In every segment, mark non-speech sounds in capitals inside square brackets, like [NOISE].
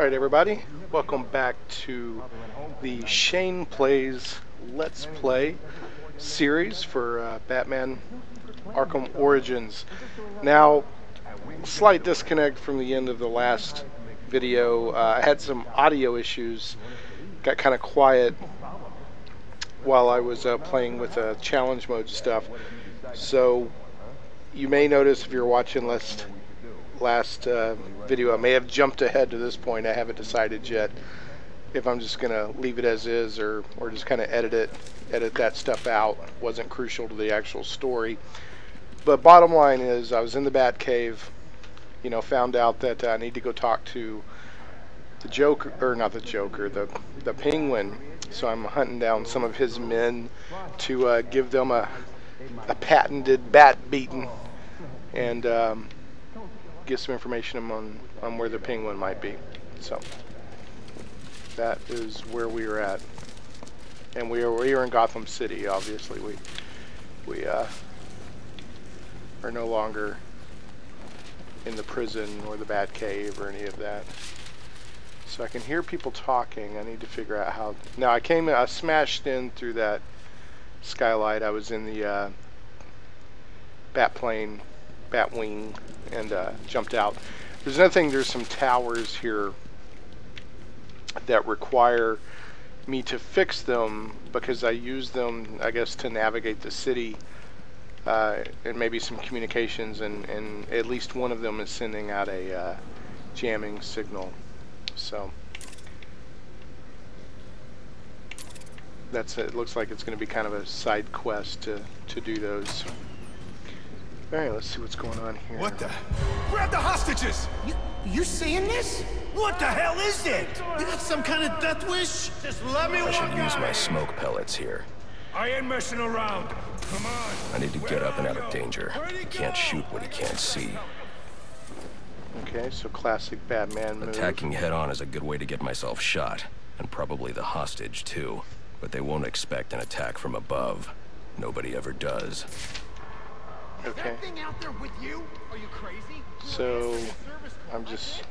Alright everybody, welcome back to the Shane Plays Let's Play series for uh, Batman Arkham Origins. Now, slight disconnect from the end of the last video. Uh, I had some audio issues, got kind of quiet while I was uh, playing with uh, challenge mode stuff. So, you may notice if you're watching last, last uh, video, I may have jumped ahead to this point. I haven't decided yet if I'm just going to leave it as is or, or just kind of edit it, edit that stuff out. wasn't crucial to the actual story. But bottom line is, I was in the Batcave, you know, found out that I need to go talk to the Joker, or not the Joker, the the Penguin. So I'm hunting down some of his men to uh, give them a a patented bat beating and um, get some information on on where the Penguin might be. So that is where we are at, and we are we are in Gotham City. Obviously, we we uh, are no longer in the prison or the Batcave or any of that. So I can hear people talking. I need to figure out how. Now I came, in, I smashed in through that skylight. I was in the uh, bat plane, bat wing, and uh, jumped out. There's another thing. There's some towers here that require me to fix them because I use them, I guess, to navigate the city. Uh, and maybe some communications, and, and at least one of them is sending out a uh, jamming signal. So that's it. Looks like it's going to be kind of a side quest to to do those. All right, let's see what's going on here. What the? Grab the hostages! You, you seeing this? What the hell is it? You got some kind of death wish? Just let me I walk should use out. my smoke pellets here. I ain't messing around. Come on. I need to get up and out of danger. he He can't shoot what he can't see. Okay, so classic Batman move. Attacking head on is a good way to get myself shot, and probably the hostage too. But they won't expect an attack from above. Nobody ever does. Okay, That thing out there with you? Are you crazy? so I'm just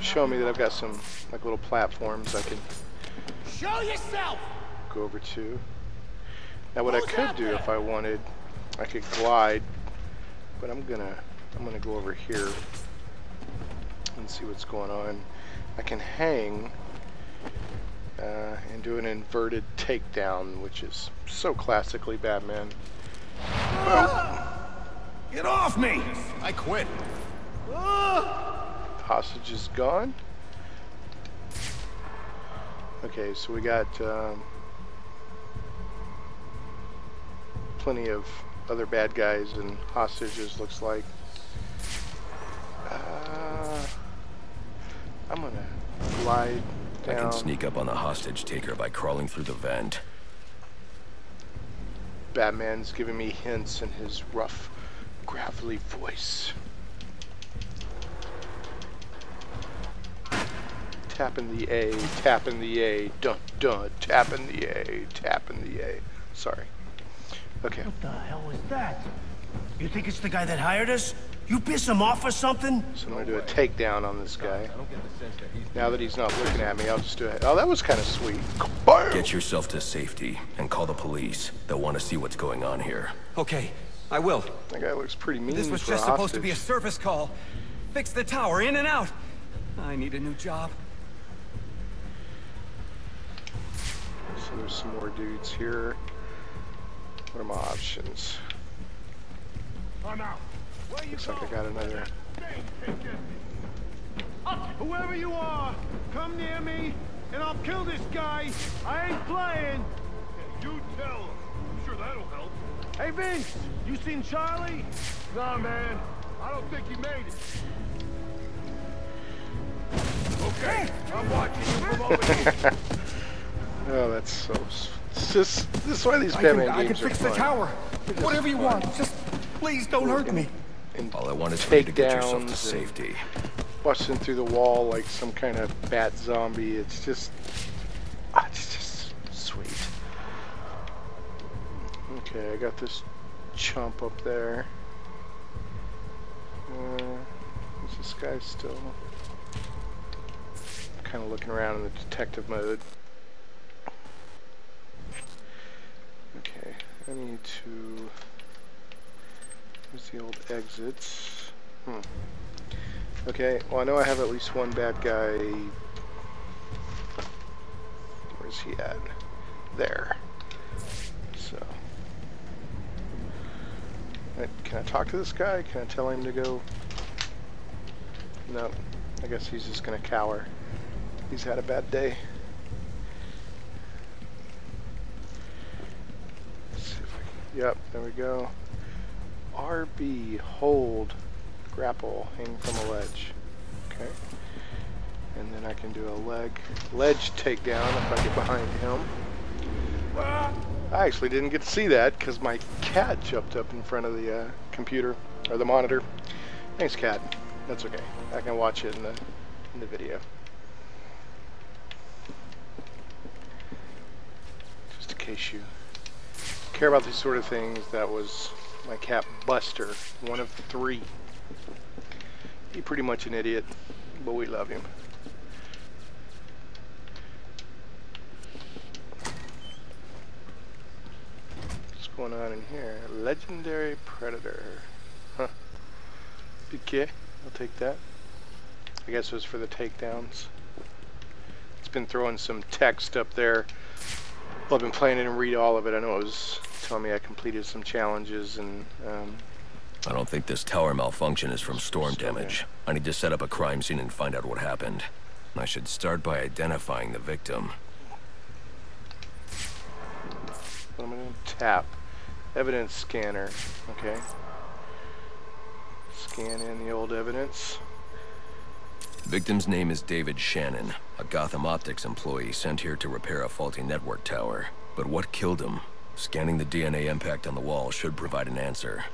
showing me that I've got some like little platforms I can Show yourself! go over to. Now what I could do there? if I wanted, I could glide, but I'm gonna I'm gonna go over here and see what's going on. I can hang uh, and do an inverted takedown, which is so classically Batman. Get off me! I quit. Hostage is gone. Okay, so we got um, plenty of other bad guys and hostages, looks like. Uh, I'm gonna glide I can sneak up on the hostage taker by crawling through the vent. Batman's giving me hints in his rough, gravelly voice. Tapping the A, tapping the A, dun dun, tapping the A, tapping the A. Sorry. Okay. What the hell was that? You think it's the guy that hired us? You piss him off or something? So I'm gonna do a takedown on this guy. Now that he's not looking at me, I'll just do it. Oh, that was kind of sweet. Bam! Get yourself to safety and call the police. They'll want to see what's going on here. Okay, I will. That guy looks pretty mean This was for just a supposed to be a service call. Fix the tower, in and out. I need a new job. So there's some more dudes here. What are my options? I'm out. Where you Looks like I got another. Whoever you are, come near me, and I'll kill this guy. I ain't playing. You tell him. I'm sure that'll help. Hey, Vince, you seen Charlie? Nah, man. I don't think he made it. Okay, I'm watching you from over here. [LAUGHS] Oh, that's so. It's just this is why these Batman I Batman can, I can fix are the tower. Whatever you want. Just please don't hurt me. And All I want is for you to get yourself to safety. busting through the wall like some kind of bat zombie. It's just, Okay, I got this chump up there. Uh, is this guy still? kind of looking around in the detective mode. Okay, I need to. Where's the old exits? Hmm. Okay, well I know I have at least one bad guy. Where's he at? There. So. Right, Can I talk to this guy? Can I tell him to go? No. I guess he's just gonna cower. He's had a bad day. Can- Yep, there we go. RB, hold, grapple, hang from a ledge. Okay. And then I can do a leg, ledge takedown if I get behind him. Ah! I actually didn't get to see that because my cat jumped up in front of the uh, computer or the monitor. Thanks, cat. That's okay. I can watch it in the in the video. Just in case you care about these sort of things, that was my cat Buster, one of three. He's pretty much an idiot, but we love him. What's going on in here? Legendary Predator. Huh. PK. I'll take that. I guess it was for the takedowns. It's been throwing some text up there. Well, I've been playing it and read all of it. I know it was telling me I completed some challenges and um, I don't think this tower malfunction is from storm damage. I need to set up a crime scene and find out what happened. I should start by identifying the victim. what am I going to tap? Evidence scanner. Okay. Scan in the old evidence. Victim's name is David Shannon, a Gotham Optics employee sent here to repair a faulty network tower. But what killed him? Scanning the DNA impact on the wall should provide an answer.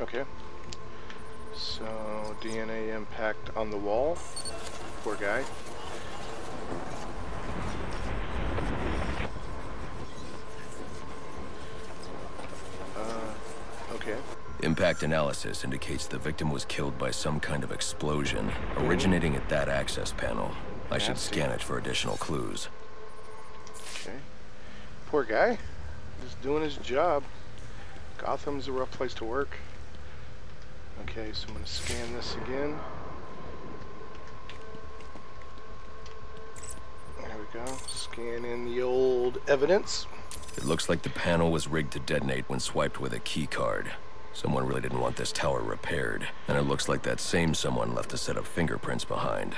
Okay. So, DNA impact on the wall. Poor guy. Uh, okay. Impact analysis indicates the victim was killed by some kind of explosion, originating at that access panel. I should scan it for additional clues. Okay. Poor guy. Just doing his job. Gotham's a rough place to work. Okay, so I'm going to scan this again. There we go. Scan in the old evidence. It looks like the panel was rigged to detonate when swiped with a key card. Someone really didn't want this tower repaired, and it looks like that same someone left a set of fingerprints behind.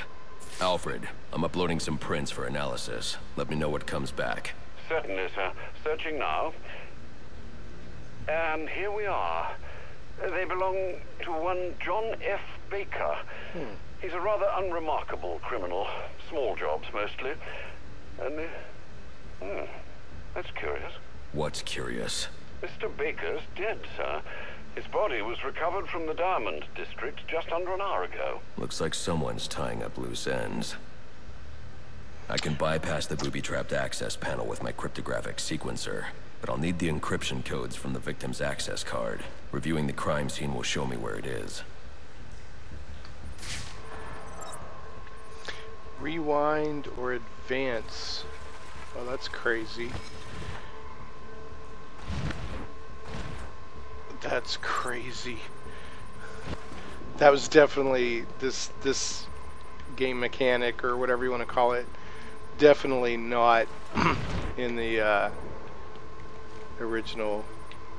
Alfred, I'm uploading some prints for analysis. Let me know what comes back. Certainly, sir. Searching now. And here we are. They belong to one John F. Baker. He's a rather unremarkable criminal. Small jobs, mostly. And, uh, hmm, that's curious. What's curious? Mr. Baker's dead, sir. His body was recovered from the Diamond District just under an hour ago. Looks like someone's tying up loose ends. I can bypass the booby-trapped access panel with my cryptographic sequencer, but I'll need the encryption codes from the victim's access card. Reviewing the crime scene will show me where it is. Rewind or advance. Oh, that's crazy. That's crazy. That was definitely this this game mechanic or whatever you want to call it. Definitely not [CLEARS THROAT] in the uh, original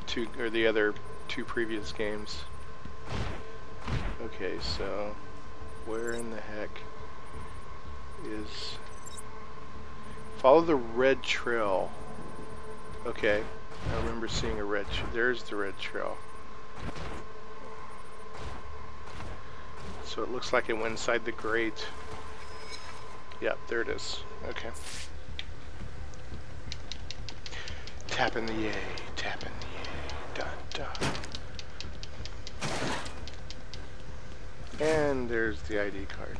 two or the other two previous games. Okay, so where in the heck is follow the red trail. Okay, I remember seeing a red. There's the red trail. So it looks like it went inside the grate. Yep, there it is. Okay. Tapping the yay, tapping the dun dun. And there's the ID card.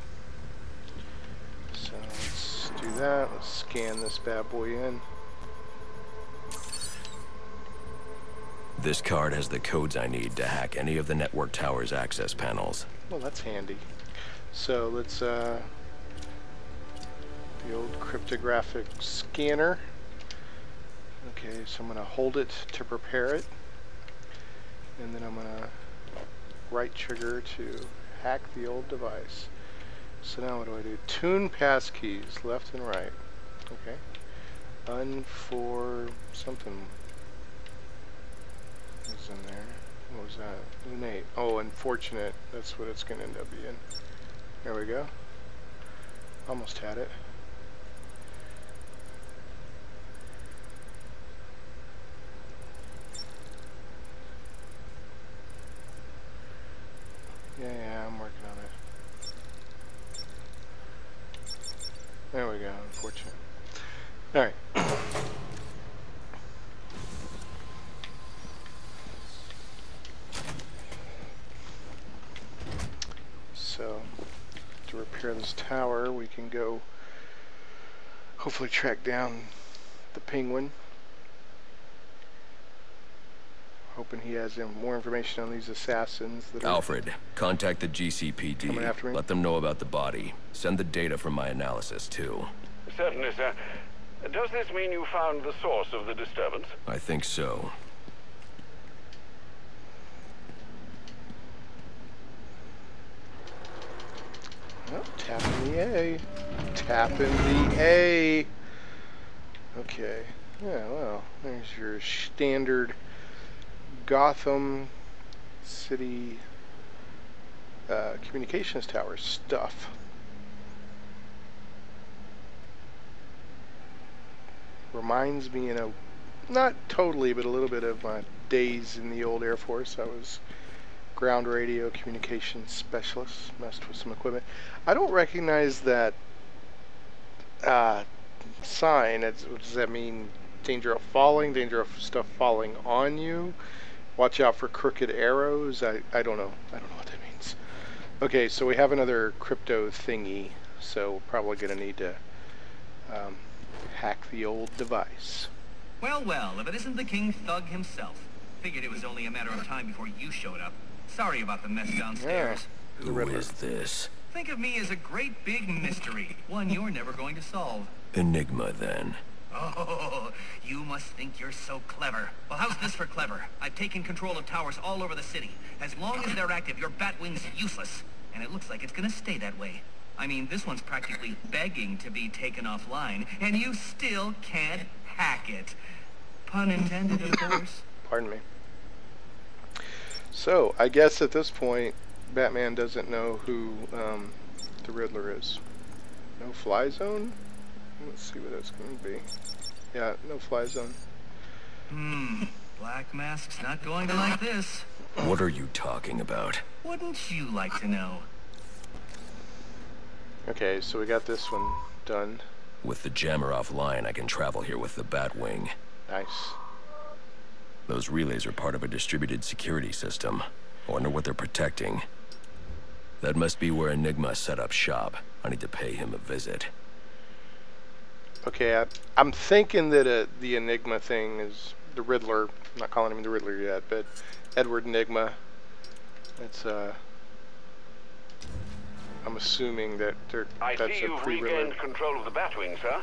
So let's do that. Let's scan this bad boy in. This card has the codes I need to hack any of the network tower's access panels. Well, that's handy. So let's uh, The old cryptographic scanner. Okay, so I'm going to hold it to prepare it. And then I'm going to right trigger to hack the old device. So now what do I do? Tune passkeys, left and right. Okay. Unfor something in there. What was that? Lunate. Oh, unfortunate. That's what it's going to end up being. There we go. Almost had it. Yeah, yeah, I'm working on it. There we go, unfortunate. Alright. so, to repair this tower, we can go hopefully track down the penguin. Hoping he has more information on these assassins that are Alfred, contact the Coming GCPD. after me? Let them know about the body. Send the data from my analysis, too. Certainly, sir. Does this mean you found the source of the disturbance? I think so. Oh, tapping the A. Tapping the A. Okay. Yeah, well, there's your standard Gotham City uh, communications tower stuff. Reminds me, you know, not totally, but a little bit of my days in the old Air Force. I was ground radio communications specialist, messed with some equipment. I don't recognize that uh, sign. It's, what does that mean? Danger of falling, danger of stuff falling on you. Watch out for crooked arrows. I, I don't know. I don't know what that means. Okay, so we have another crypto thingy. So we're probably going to need to um, hack the old device. Well, well, if it isn't the King Thug himself. Figured it was only a matter of time before you showed up. Sorry about the mess downstairs. The Who Riddler. is this? Think of me as a great big mystery, one you're never going to solve. Enigma, then. Oh, you must think you're so clever. Well, how's this for clever? I've taken control of towers all over the city. As long as they're active, your Batwing's useless. And it looks like it's gonna stay that way. I mean, this one's practically begging to be taken offline, and you still can't hack it. Pun intended, of course. Pardon me. So, I guess at this point, Batman doesn't know who um, the Riddler is. No fly zone? Let's see what that's going to be. Yeah, no fly zone. Hmm. Black Mask's not going to like this. What are you talking about? Wouldn't you like to know? Okay, so we got this one done. With the jammer offline, I can travel here with the Batwing. Nice. Those relays are part of a distributed security system. I wonder what they're protecting. That must be where Enigma set up shop. I need to pay him a visit. Okay, I, I'm thinking that uh, the Enigma thing is the Riddler. I'm not calling him the Riddler yet, but Edward Enigma. It's uh. I'm assuming that they're, I that's see a you've regained control of the Batwing, sir.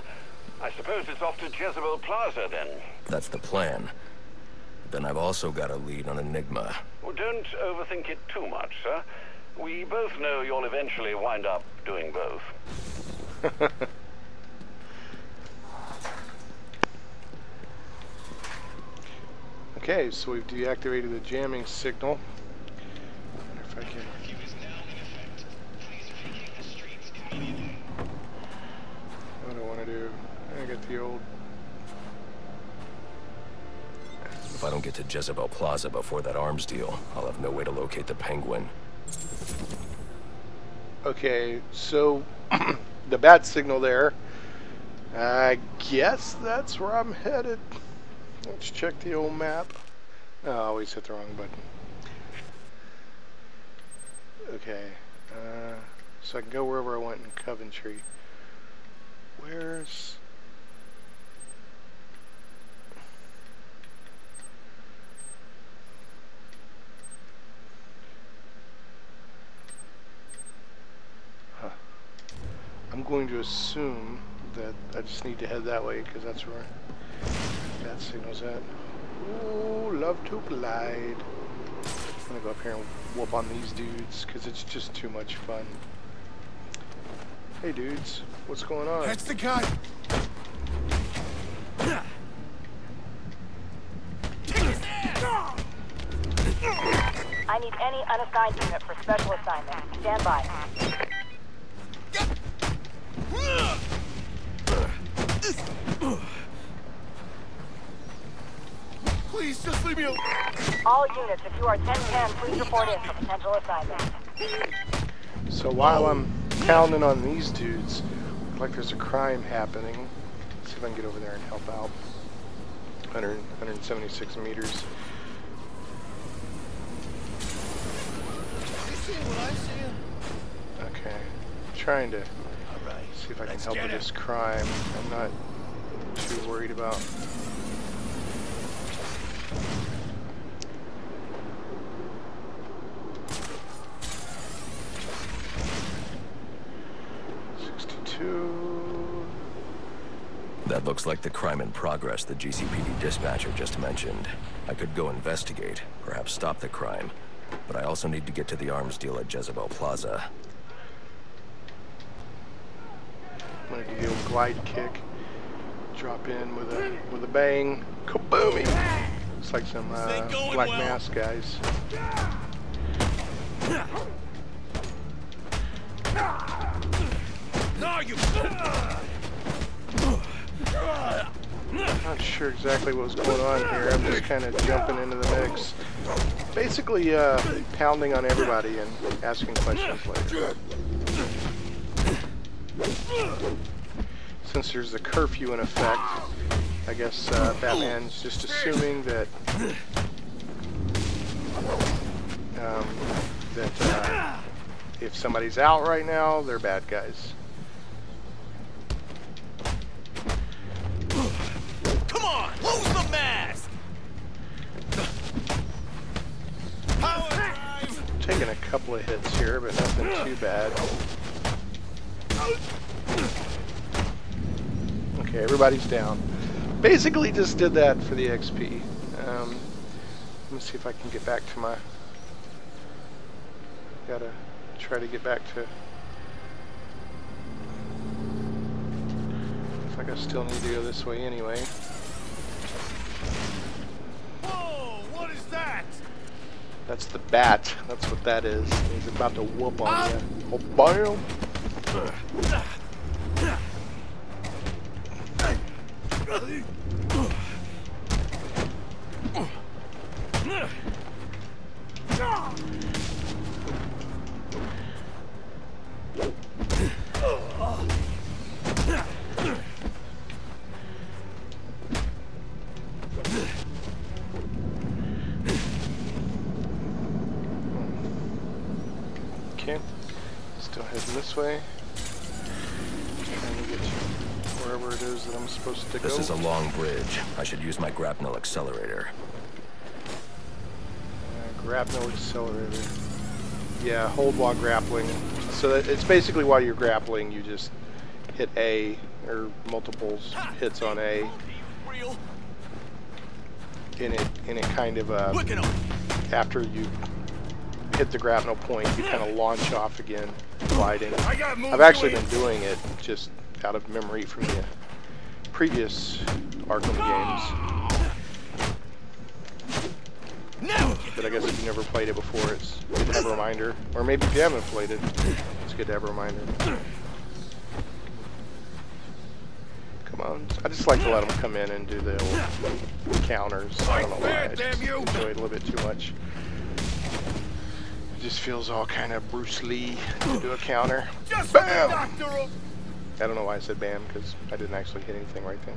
I suppose it's off to Jezebel Plaza, then. That's the plan. Then I've also got a lead on Enigma. Well, don't overthink it too much, sir. We both know you'll eventually wind up doing both. [LAUGHS] Okay, so we've deactivated the jamming signal. If I can. What do I want to do? I got the old. If I don't get to Jezebel Plaza before that arms deal, I'll have no way to locate the Penguin. Okay, so [CLEARS THROAT] the bat signal there. I guess that's where I'm headed. Let's check the old map. I always hit the wrong button. Okay, uh, so I can go wherever I want in Coventry. Where's... Huh. I'm going to assume that I just need to head that way because that's where that signal's at. Ooh, love to glide. I'm gonna go up here and whoop on these dudes because it's just too much fun. Hey dudes, what's going on? That's the guy. I need any unassigned unit for special assignment. Stand by. Please, just leave me alone. All units, if you are 1010, please report in for potential assignment. So while I'm pounding on these dudes, look like there's a crime happening. Let's see if I can get over there and help out. 100, 176 meters. You see what I'm seeing? Okay. trying to All right. see if I can Let's help with him. this crime. I'm not too worried about. That looks like the crime in progress the GCPD dispatcher just mentioned. I could go investigate, perhaps stop the crime, but I also need to get to the arms deal at Jezebel Plaza. I'm gonna do the old glide kick. Drop in with a with a bang. Kaboomy! Looks like some uh, black well. mask guys. No, you. Not sure exactly what was going on here. I'm just kind of jumping into the mix. Basically, uh, pounding on everybody and asking questions later. Since there's a curfew in effect, I guess uh, Batman's just assuming that um, that uh, if somebody's out right now, they're bad guys. Bad. Okay, everybody's down. Basically just did that for the XP. Um, let me see if I can get back to my... Gotta try to get back to... Looks like I still need to go this way anyway. Whoa, what is that? That's the bat. That's what that is. He's about to whoop on you. Oh, bam! Okay. Is a long bridge. I should use my grapnel accelerator. Uh, grapnel accelerator. Yeah, hold while grappling. So that it's basically while you're grappling, you just hit A or multiples hits on A, Real. and it and it kind of uh, Look at him. after you hit the grapnel point, you kind of launch off again, gliding. I've actually been doing it just out of memory from the previous Arkham games, Now. but I guess if you never played it before, it's good to have a reminder. Or maybe if you haven't played it, it's good to have a reminder. Come on. I just like to let them come in and do the old counters. I don't know why. I just enjoy it a little bit too much. It just feels all kind of Bruce Lee to do a counter. Just Bam! I don't know why I said bam, because I didn't actually hit anything right then.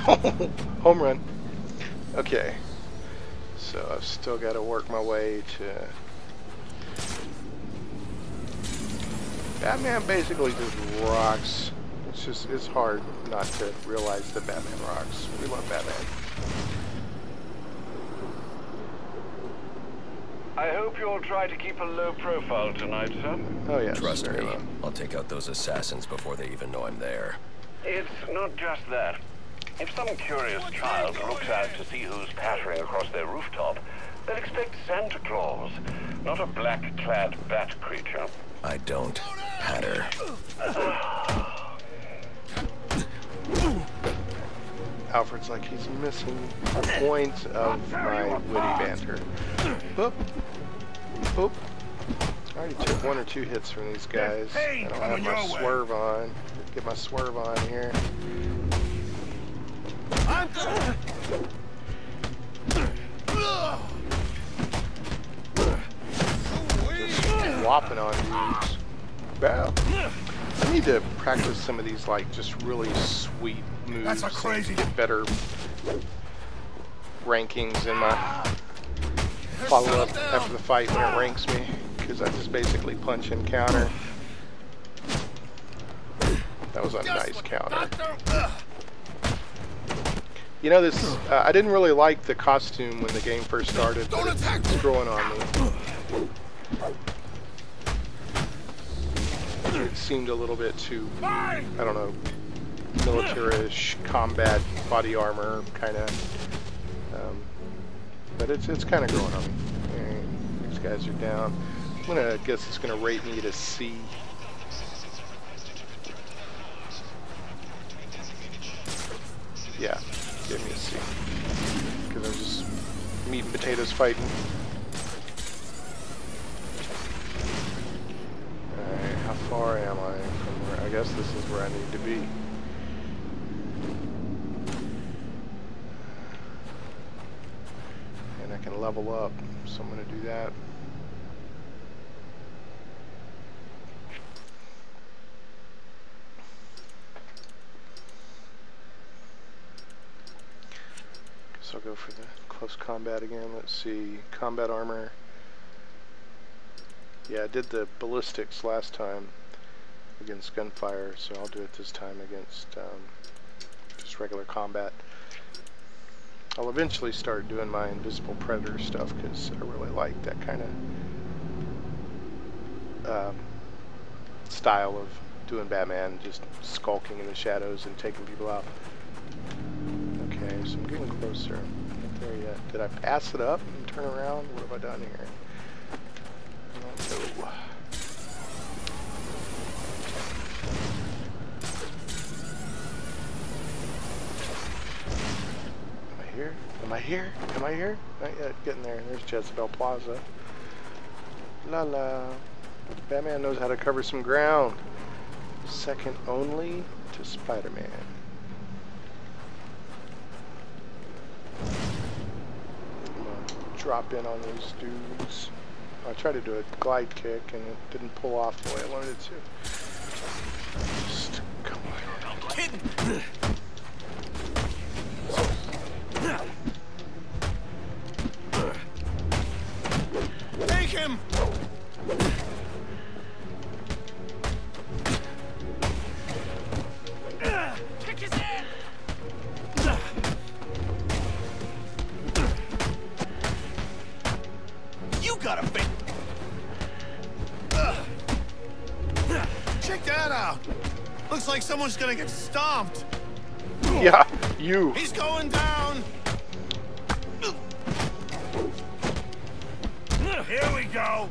[LAUGHS] Home run. Okay. So I've still got to work my way to... Batman basically just rocks. It's just, it's hard not to realize that Batman rocks. We love Batman. I hope you'll try to keep a low profile tonight, sir. Oh yes. Trust very me, well. I'll take out those assassins before they even know I'm there. It's not just that. If some curious child looks out to see who's pattering across their rooftop, they'll expect Santa Claus, not a black-clad bat creature. I don't patter. [SIGHS] [SIGHS] [SIGHS] Alfred's like he's missing the point of my witty banter. Boop. Boop. I already took one or two hits from these guys. I don't have my swerve on. Get my swerve on here. Just whopping on dudes. Bow. I need to practice some of these like just really sweet moves. That's and crazy- Get better rankings in my follow up after the fight when it ranks me because I just basically punch and counter. That was a nice counter. You know this. Uh, I didn't really like the costume when the game first started, but it's growing on me. It seemed a little bit too, I don't know, militarish combat body armor kind of. Um, but it's it's kind of growing on me. These guys are down. I'm gonna guess it's gonna rate me to C. Yeah, give me a C. Because I'm just meat and potatoes fighting. Alright, how far am I from where? I guess this is where I need to be. And I can level up, so I'm going to do that. So I'll go for the close combat again. Let's see, combat armor. Yeah, I did the ballistics last time against gunfire, so I'll do it this time against um, just regular combat. I'll eventually start doing my invisible predator stuff because I really like that kind of um, style of doing Batman, just skulking in the shadows and taking people out. Okay, so I'm getting closer. Not there yet. Did I pass it up and turn around? What have I done here? Am I here? Am I here? Oh, Not yet. Getting there. There's Jezebel Plaza. La la. Batman knows how to cover some ground. Second only to Spider-Man. Drop in on these dudes. I tried to do a glide kick and it didn't pull off the way I wanted it to. Just come on. Looks like someone's gonna get stomped. Yeah, you. He's going down! Here we go!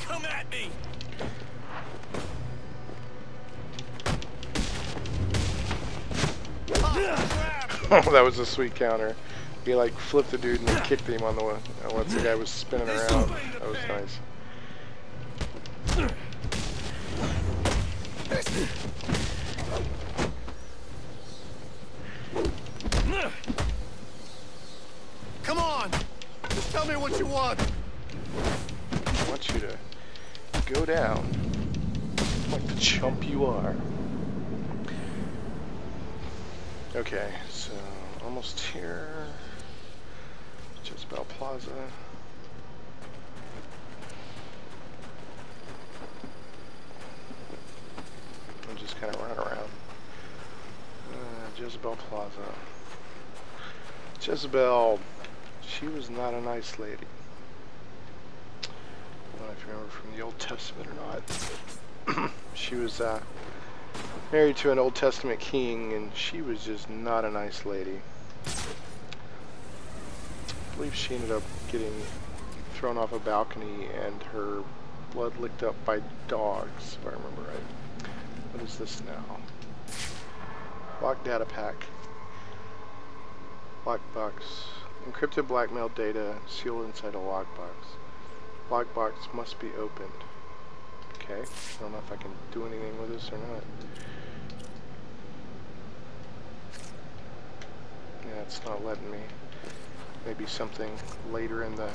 Come at me! [LAUGHS] Oh, that was a sweet counter. He like flipped the dude and then kicked him on the one once the guy was spinning around. That was nice. Come on! Just tell me what you want! I want you to go down like the chump you are. Okay, so almost here. Jezebel Plaza. I'm just Jezebel, she was not a nice lady. I don't know if you remember from the Old Testament or not. [CLEARS THROAT] she was uh, married to an Old Testament king, and she was just not a nice lady. I believe she ended up getting thrown off a balcony and her blood licked up by dogs, if I remember right. What is this now? Lock data pack. Lockbox. Encrypted blackmail data sealed inside a lockbox. Lockbox must be opened. Okay, I don't know if I can do anything with this or not. Yeah, it's not letting me. Maybe something later in the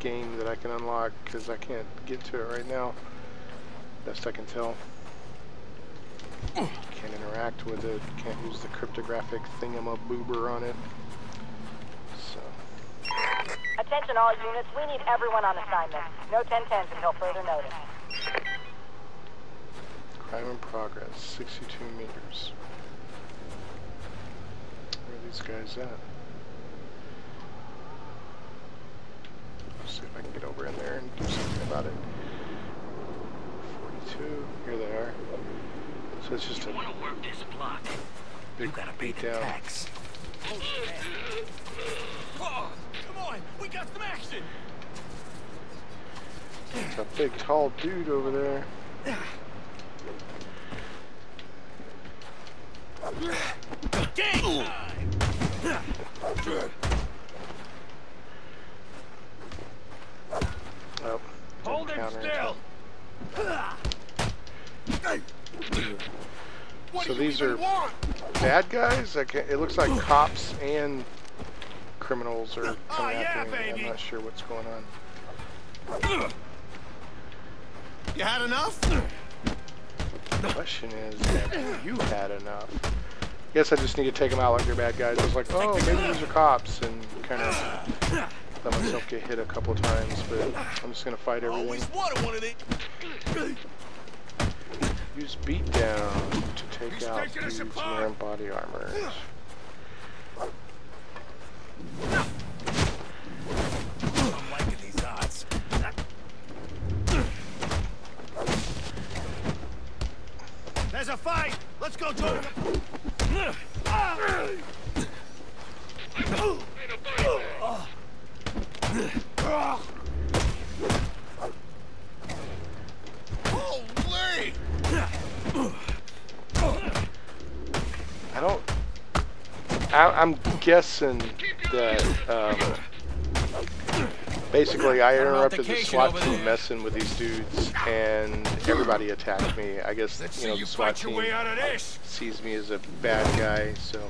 game that I can unlock because I can't get to it right now. Best I can tell. Can't interact with it. Can't use the cryptographic thingamaboober on it. So. Attention all units, we need everyone on assignment. No 1010s until further notice. Crime in progress, 62 meters. Where are these guys at? see if I can get over in there and do something about it. 42, here they are. So it's just You a want to work this block? big You gotta pay beat the down. tax. Action. It's a big tall dude over there. Gang time. Oh, Hold him still. So these are- want? Bad guys? I can't, it looks like cops and criminals are Oh, coming yeah, after me. baby. I'm not sure what's going on. You had enough? The question is, have you had enough? I Guess I just need to take them out like they're bad guys. I was like, oh, maybe these are cops, and kind of let myself get hit a couple times, but I'm just gonna fight oh, Always everything. wanted one of these. Use beatdown to take He's out dudes wearing body armor. I'm liking these odds. There's a fight. Let's go, Jordan. I, I'm guessing that um, basically I interrupted the SWAT team messing with these dudes, and everybody attacked me. I guess Let's you know the SWAT your team way out of this. sees me as a bad guy, so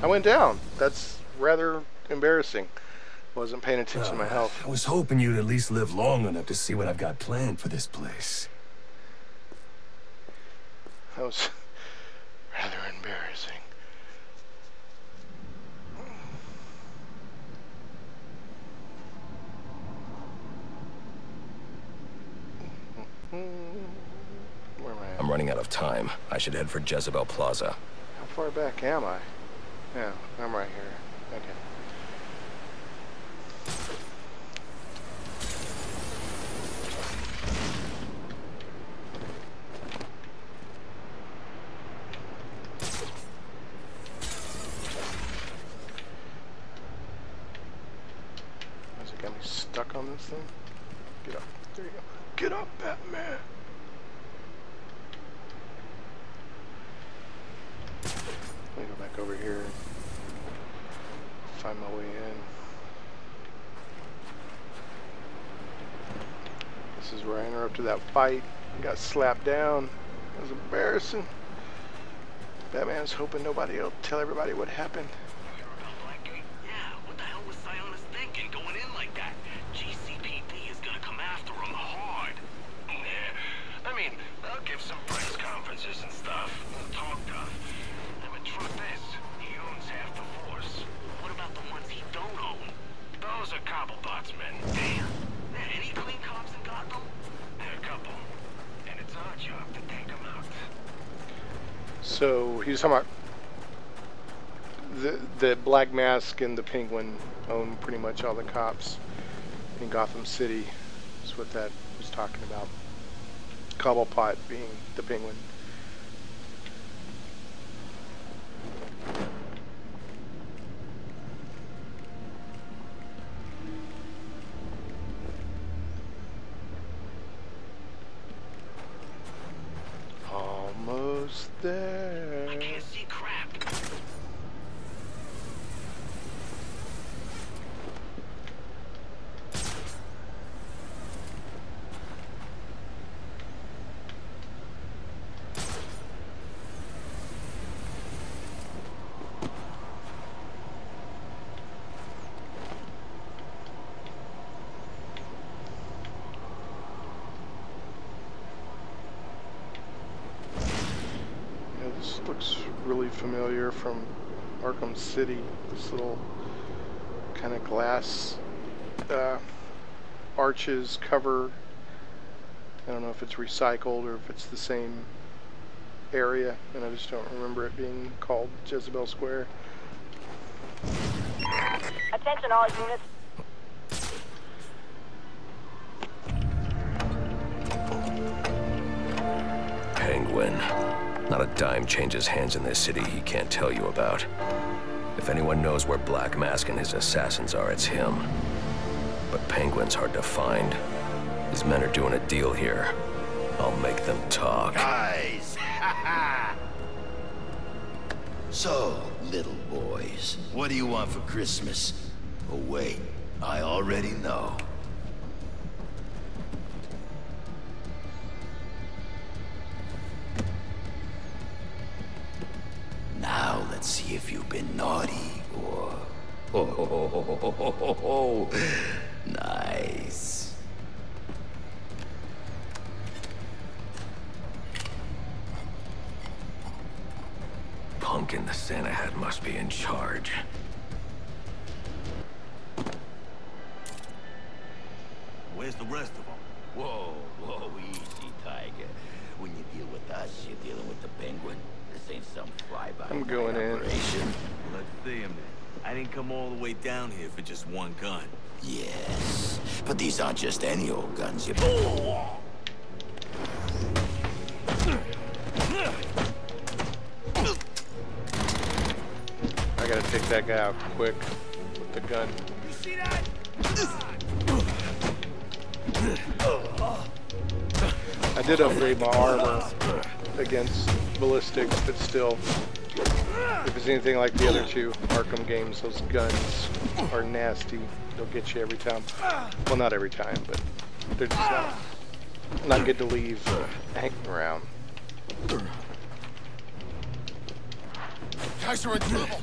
I went down. That's rather embarrassing. Wasn't paying attention to my health. I was hoping you'd at least live long enough to see what I've got planned for this place. That was rather embarrassing. Where am I at? I'm running out of time. I should head for Jezebel Plaza. How far back am I? Yeah, I'm right here. Okay. Me stuck on this thing? Get up. There you go. Get up, Batman! Let me go back over here find my way in. This is where I interrupted that fight. Got slapped down. It was embarrassing. Batman's hoping nobody will tell everybody what happened. Yeah, what the hell was Sionis thinking going in like that? GCPD is gonna come after him hard. Yeah, I mean, they'll give some press conferences and stuff. Talk tough. I mean, truth is, he owns half the force. What about the ones he don't own? Those are Cobblepot's men. Damn. Yeah, any clean cops in Gotham? There are a couple. And it's our job to take them out. So he was talking about th the Black Mask and the Penguin own pretty much all the cops in Gotham City. Is what that was talking about. Cobblepot being the Penguin. This looks really familiar from Arkham City. This little kind of glass uh, arches cover. I don't know if it's recycled or if it's the same area, and I just don't remember it being called Jezebel Square. Attention all units. Penguin. Not a dime changes hands in this city he can't tell you about. If anyone knows where Black Mask and his assassins are, it's him. But Penguin's hard to find. His men are doing a deal here. I'll make them talk. Guys! [LAUGHS] so, little boys, what do you want for Christmas? Oh, wait, I already know. Oh, ho, ho, ho, ho, ho, ho, ho. Nice. Pumpkin the Santa hat must be in charge. Where's the rest of them? Whoa, whoa, easy, Tiger. When you deal with us, you're dealing with the Penguin. This ain't some fly-by I'm going in. Let's see him then. I didn't come all the way down here for just one gun. Yes, but these aren't just any old guns, you... I gotta take that guy out quick with the gun. You see that? I did upgrade my armor against ballistics, but still, if it's anything like the other two Arkham games, those guns are nasty. They'll get you every time. Well, not every time, but they're just not, not good to leave uh, hanging around. Guys are in trouble.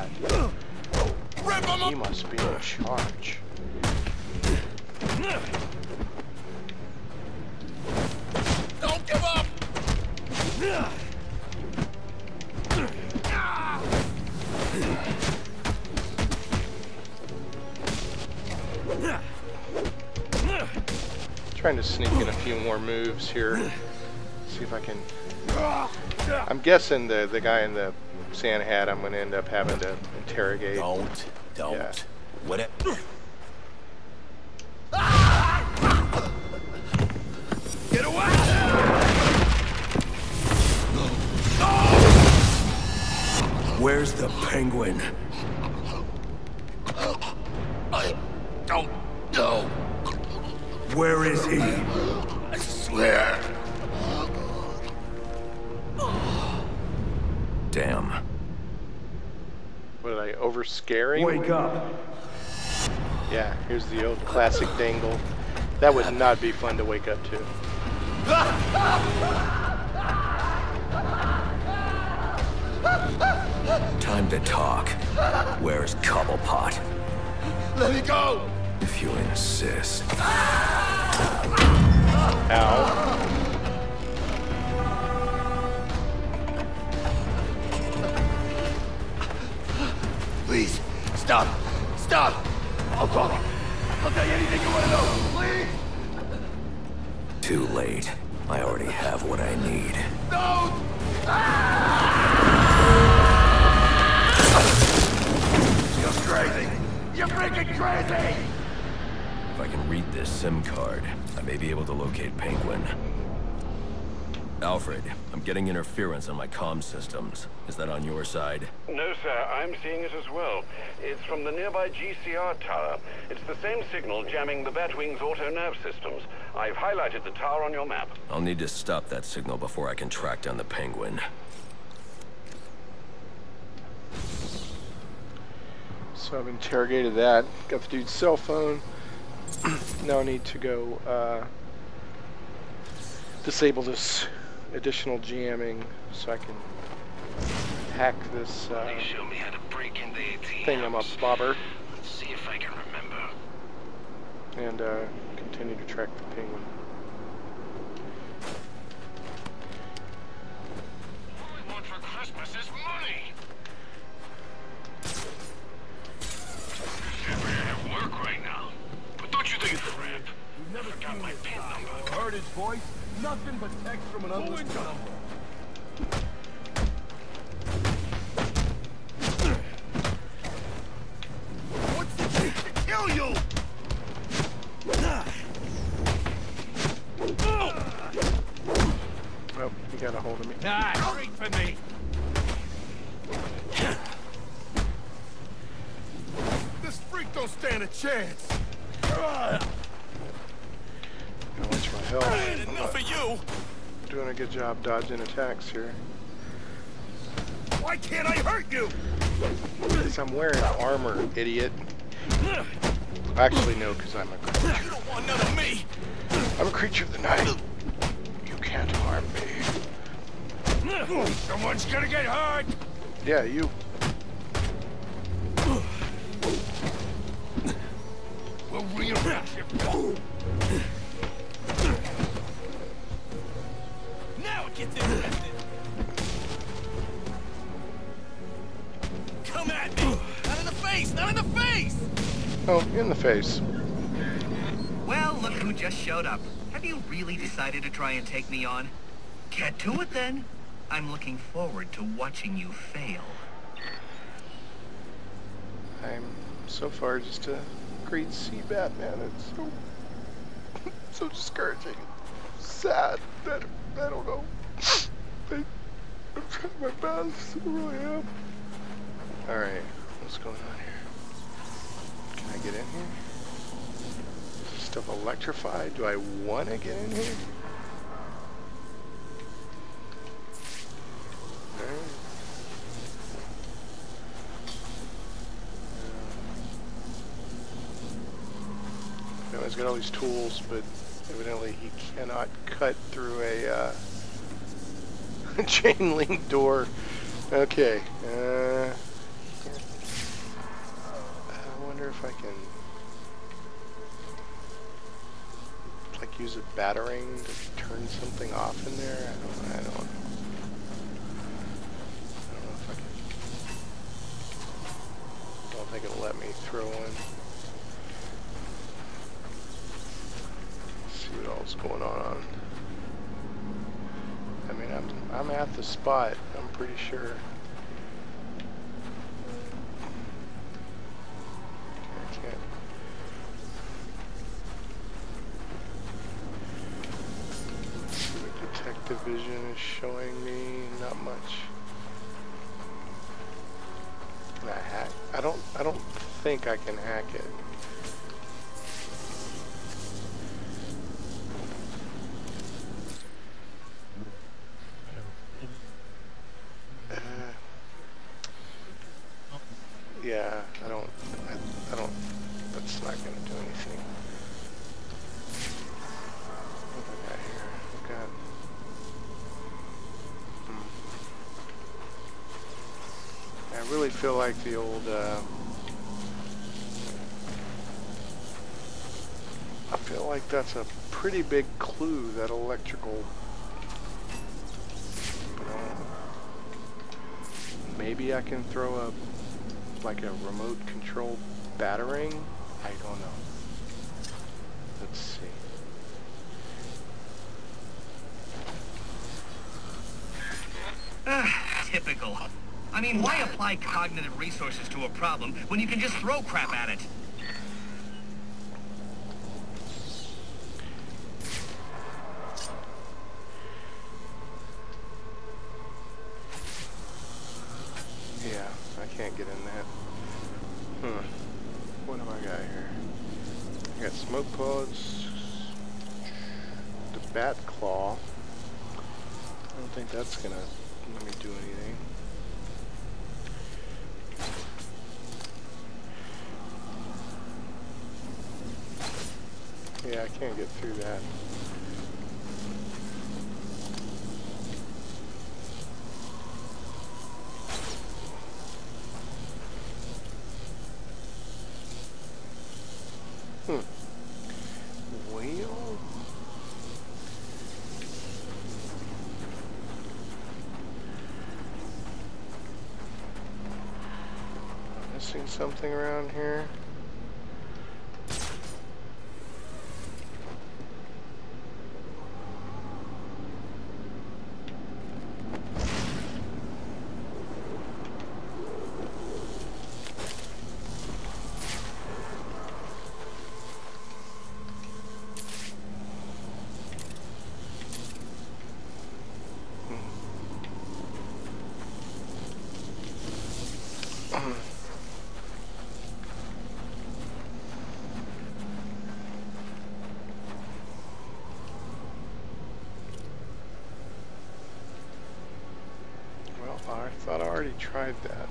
Santa hat. Rip 'em He must be in charge. Don't give up. Trying to sneak in a few more moves here. See if I can. I'm guessing the the guy in the Santa hat I'm going to end up having to interrogate. Don't, don't. Yeah. Whatever. Get away. Where's the penguin? Classic dangle. That would not be fun to wake up to. Time to talk. Where's Cobblepot? Let me go! If you insist. Ow. Please, stop! Stop! I'll talk. I'll tell you anything you want to know. Please! Too late. I already have what I need. No! You're crazy! You're freaking crazy! If I can read this SIM card, I may be able to locate Penguin. Alfred, I'm getting interference on my comm systems. Is that on your side? No, sir, I'm seeing it as well. It's from the nearby GCR tower. It's the same signal jamming the Batwing's auto-nav systems. I've highlighted the tower on your map. I'll need to stop that signal before I can track down the Penguin. So I've interrogated that. Got the dude's cell phone. [CLEARS THROAT] now I need to go uh, disable this additional jamming so I can hack this uh, They show me how to break into ATMs. thing I'm up bobber Let's see if I can remember. and uh, continue to track the penguin. All I want for Christmas is money. Shit, man, I have work right now. But don't you think it's a rap? We've never Got my pin number. heard his voice. Nothing but text from an unlisted number. What's doing a good job dodging attacks here. Why can't I hurt you? Because I'm wearing armor, idiot. Actually, no, because I'm a creature. You don't want none of me. I'm a creature of the night. You can't harm me. Someone's gonna get hurt. Yeah, you. Face. Well, look who just showed up. Have you really decided to try and take me on? Get to it then. I'm looking forward to watching you fail. I'm so far just a grade C Batman. It's so [LAUGHS] so discouraging, sad. That I don't know. I, I'm trying my best. I really am. All right, what's going on here? Get in here? stuff electrified? Do I want to get in here? You know, he's got all these tools, but evidently he cannot cut through a uh, [LAUGHS] chain link door. Okay. Uh, I wonder if I can like use a batarang to turn something off in there. I don't. I don't. I don't know if I can. Don't think it'll let me throw one. see what all's going on. I mean, I'm I'm at the spot. I'm pretty sure. Showing me. Not much. Can I hack? I don't. I don't think I can hack it. Uh, yeah, I don't, I, I don't, that's not gonna do anything. really feel like the old, uh, I feel like that's a pretty big clue, that electrical, maybe I can throw a, like a remote control batarang? I don't know. Let's see. Ah, typical. I mean, why apply cognitive resources to a problem when you can just throw crap at it? Yeah, I can't get in that. Hmm. What have I got here? I got smoke pods, the bat claw. I don't think that's gonna let me do anything. Yeah, I can't get through that. Hmm. Well... Missing something around here? Well, I thought I already tried that.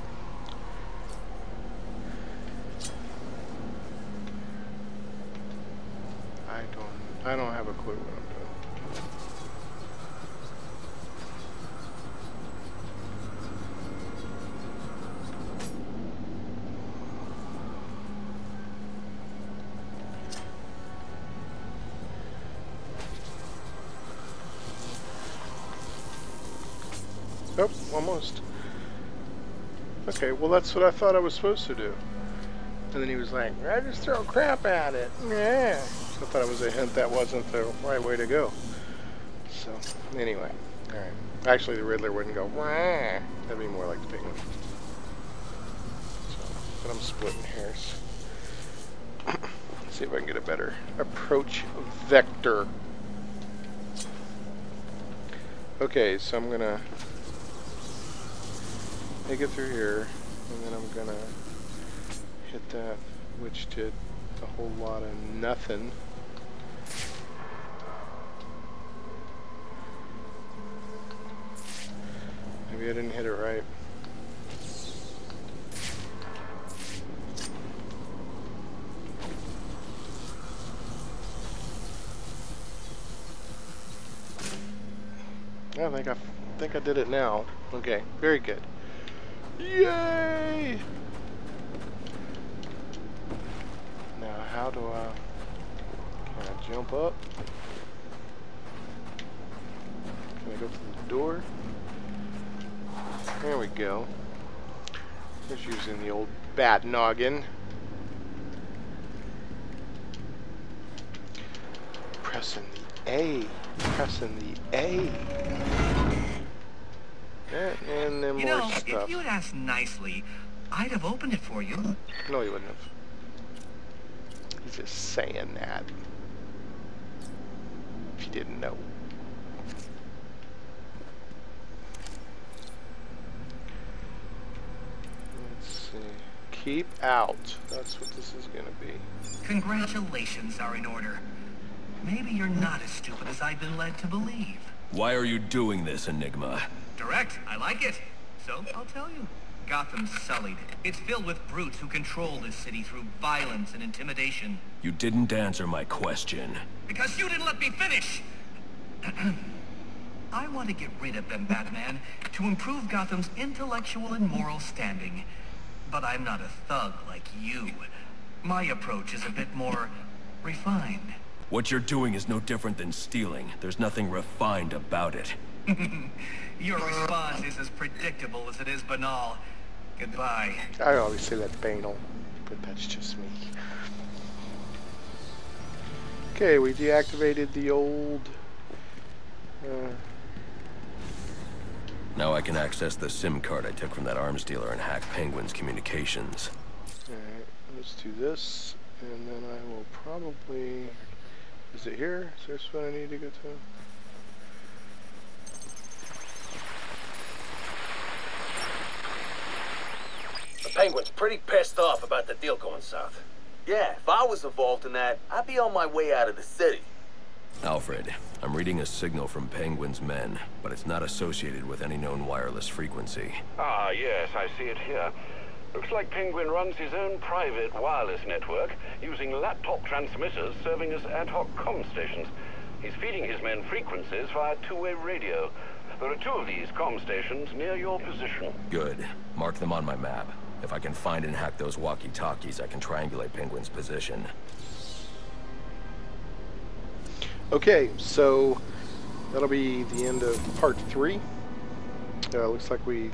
I don't I don't have a clue what I'm doing. Oh, almost. Okay, well that's what I thought I was supposed to do. And then he was like, I just throw crap at it. Yeah. I thought it was a hint that wasn't the right way to go. So, anyway. Alright. Actually, the Riddler wouldn't go, wah. That'd be more like the penguin. So, but I'm splitting hairs. [CLEARS THROAT] see if I can get a better approach vector. Okay, so I'm gonna make it through here, and then I'm gonna hit that, which did a whole lot of nothing. Maybe I didn't hit it right. I think I think I did it now. Okay, very good. Yay! Now, how do I... Can I jump up? Can I go through the door? There we go. Just using the old bat noggin. Pressing the A. Pressing the A. And, and then You more know, stuff. if you'd asked nicely, I'd have opened it for you. No, he wouldn't have. He's just saying that. If you didn't know. Let's see. Keep out. That's what this is going to be. Congratulations are in order. Maybe you're not as stupid as I've been led to believe. Why are you doing this, Enigma? Direct, I like it. So, I'll tell you. Gotham's sullied. It's filled with brutes who control this city through violence and intimidation. You didn't answer my question. Because you didn't let me finish! [CLEARS THROAT] I want want to get rid of them, Batman, to improve Gotham's intellectual and moral standing. But I'm not a thug like you. My approach is a bit more refined. What you're doing is no different than stealing. There's nothing refined about it. Your response is as predictable as it is banal. Goodbye. I always say that banal, but that's just me. Okay, we deactivated the old. Uh, Now I can access the SIM card I took from that arms dealer and hack Penguin's communications. Alright, let's do this, and then I will probably... Is it here? Is this what I need to go to? Penguin's pretty pissed off about the deal going south. Yeah, if I was involved in that, I'd be on my way out of the city. Alfred, I'm reading a signal from Penguin's men, but it's not associated with any known wireless frequency. Ah, yes, I see it here. Looks like Penguin runs his own private wireless network using laptop transmitters serving as ad hoc comm stations. He's feeding his men frequencies via two-way radio. There are two of these comm stations near your position. Good. Mark them on my map. If I can find and hack those walkie-talkies, I can triangulate Penguin's position. Okay, so that'll be the end of part three. Uh, looks like we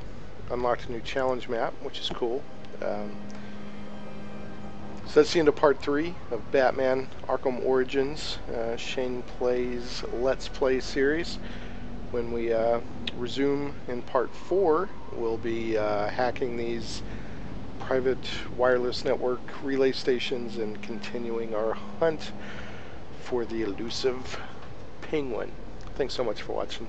unlocked a new challenge map, which is cool. Um, so that's the end of part three of Batman Arkham Origins, uh, Shane Plays Let's Play series. When we uh, resume in part four, we'll be uh, hacking these private wireless network relay stations and continuing our hunt for the elusive penguin. Thanks so much for watching.